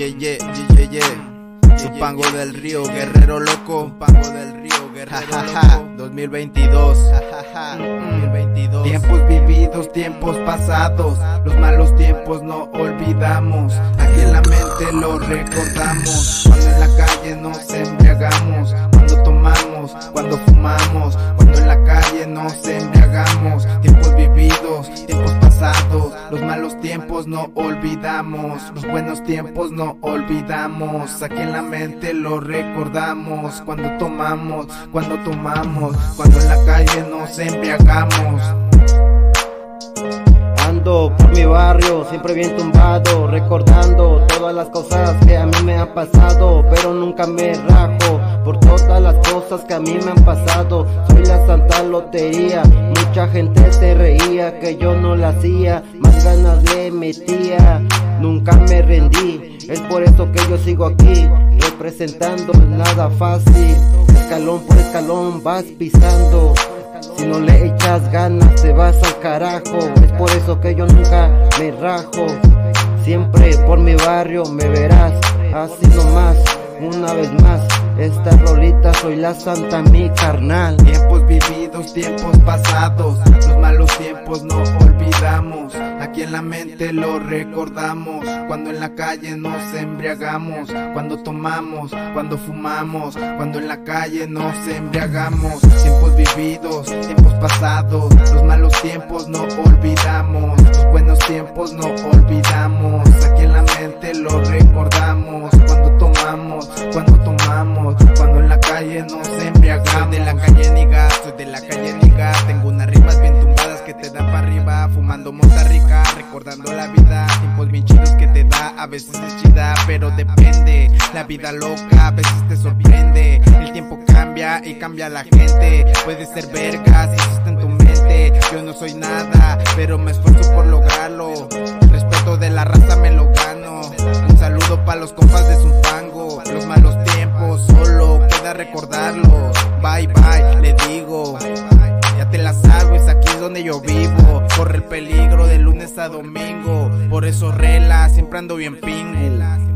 ye, ye, ye, ye, Chupango del río, guerrero loco. Chupango del río, guerrero loco. 2022. 2022. Tiempos vividos, tiempos pasados. Los malos tiempos no olvidamos. Aquí en la mente lo recordamos. Cuando en la calle nos embriagamos. Los malos tiempos no olvidamos. Los buenos tiempos no olvidamos. Aquí en la mente lo recordamos. Cuando tomamos, cuando tomamos. Cuando en la calle nos embriagamos. Ando por mi barrio, siempre bien tumbado, recordando todas las cosas que a mí me han pasado, pero nunca me rajo por todas las cosas que a mí me han pasado. Soy la santa lotería, mucha gente se reía que yo no la hacía, más ganas le metía, nunca me rendí. Es por eso que yo sigo aquí, representando nada fácil. Escalón por escalón vas pisando. Si no le echas ganas te vas al carajo Es por eso que yo nunca me rajo Siempre por mi barrio me verás Así nomás, una vez más Esta rolita soy la santa mi carnal. Tiempos vividos, tiempos pasados. Los malos tiempos no olvidamos. Aquí en la mente lo recordamos. Cuando en la calle nos embriagamos. Cuando tomamos, cuando fumamos. Cuando en la calle nos embriagamos. Tiempos vividos, tiempos pasados. Los malos tiempos no olvidamos. Los buenos tiempos no olvidamos. Aquí en la mente lo recordamos Soy de la calle niga, soy de la calle niga Tengo unas rimas bien tumbadas que te dan para arriba Fumando monta rica, recordando la vida. Tiempos bien chidos que te da, a veces es chida Pero depende, la vida loca a veces te sorprende. El tiempo cambia y cambia la gente. Puede ser verga si está en tu mente. Yo no soy nada, pero me esfuerzo por lograrlo. Respeto de la raza me lo gano. Un saludo pa' los compas de Zumpango recordarlos Bye bye, le digo ya te la sabes, aquí es donde yo vivo. Corre el peligro de lunes a domingo. Por eso rela, siempre ando bien pingo.